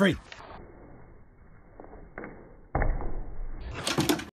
Free.